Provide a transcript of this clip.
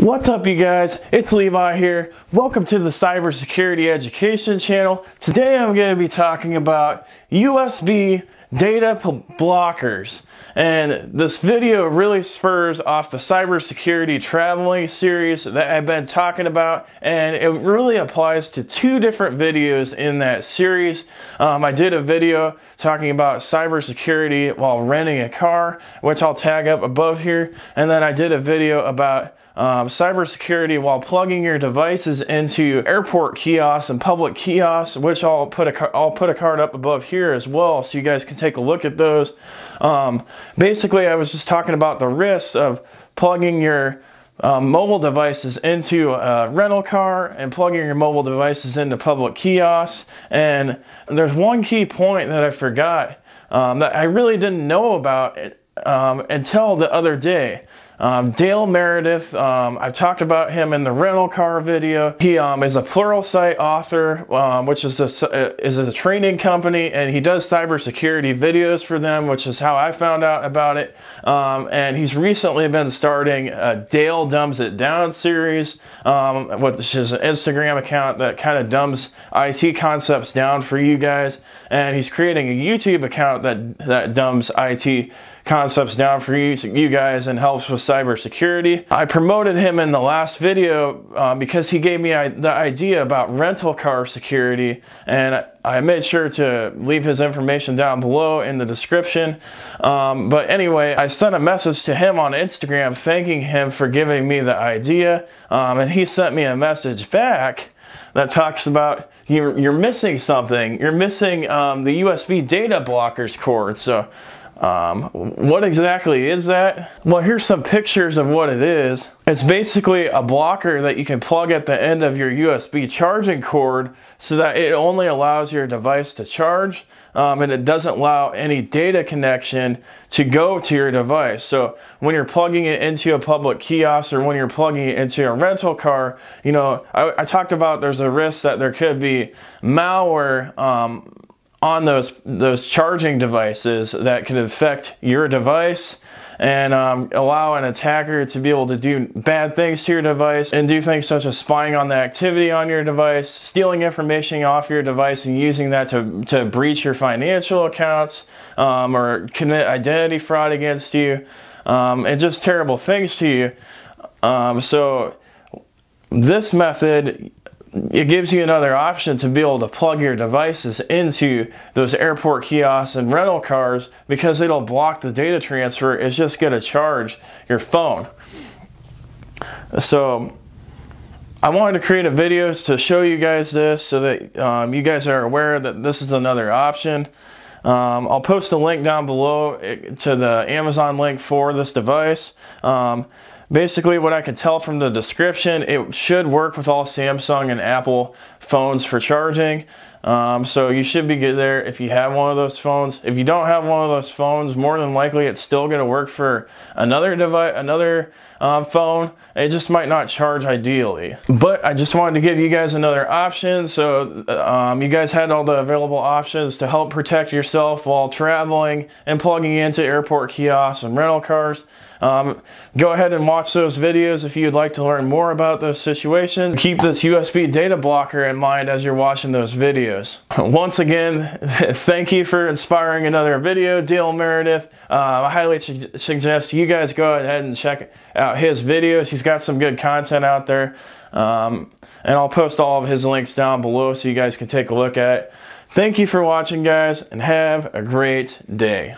What's up you guys? It's Levi here. Welcome to the Cybersecurity Education channel. Today I'm going to be talking about USB data blockers. And this video really spurs off the cybersecurity traveling series that I've been talking about. And it really applies to two different videos in that series. Um, I did a video talking about cybersecurity while renting a car, which I'll tag up above here. And then I did a video about um, cybersecurity while plugging your devices into airport kiosks and public kiosks, which I'll put a I'll put a card up above here as well, so you guys can take a look at those. Um, basically, I was just talking about the risks of plugging your um, mobile devices into a rental car and plugging your mobile devices into public kiosks. And there's one key point that I forgot um, that I really didn't know about um, until the other day. Um, Dale Meredith, um, I've talked about him in the rental car video. He um, is a Pluralsight author, um, which is a, uh, is a training company, and he does cybersecurity videos for them, which is how I found out about it. Um, and he's recently been starting a Dale Dumbs It Down series, um, which is an Instagram account that kind of dumbs IT concepts down for you guys. And he's creating a YouTube account that, that dumbs IT concepts down for you, you guys and helps with cybersecurity. I promoted him in the last video uh, because he gave me the idea about rental car security and I made sure to leave his information down below in the description. Um, but anyway, I sent a message to him on Instagram thanking him for giving me the idea um, and he sent me a message back that talks about you're, you're missing something. You're missing um, the USB data blockers cord. So um, what exactly is that? Well, here's some pictures of what it is. It's basically a blocker that you can plug at the end of your USB charging cord so that it only allows your device to charge um, and it doesn't allow any data connection to go to your device. So when you're plugging it into a public kiosk or when you're plugging it into a rental car, you know, I, I talked about there's a risk that there could be malware um, on those those charging devices that can affect your device and um, allow an attacker to be able to do bad things to your device and do things such as spying on the activity on your device, stealing information off your device and using that to, to breach your financial accounts um, or commit identity fraud against you um, and just terrible things to you. Um, so this method it gives you another option to be able to plug your devices into those airport kiosks and rental cars because it'll block the data transfer. It's just going to charge your phone. So I wanted to create a video to show you guys this so that um, you guys are aware that this is another option. Um, I'll post a link down below eh, to the Amazon link for this device. Um, Basically, what I can tell from the description, it should work with all Samsung and Apple phones for charging. Um, so you should be good there if you have one of those phones. If you don't have one of those phones, more than likely it's still going to work for another device, another um, phone. It just might not charge ideally. But I just wanted to give you guys another option. So um, you guys had all the available options to help protect yourself while traveling and plugging into airport kiosks and rental cars. Um, go ahead and watch those videos if you'd like to learn more about those situations. Keep this USB data blocker in mind as you're watching those videos. Once again, thank you for inspiring another video, Dale Meredith. Uh, I highly su suggest you guys go ahead and check out his videos. He's got some good content out there. Um, and I'll post all of his links down below so you guys can take a look at it. Thank you for watching, guys, and have a great day.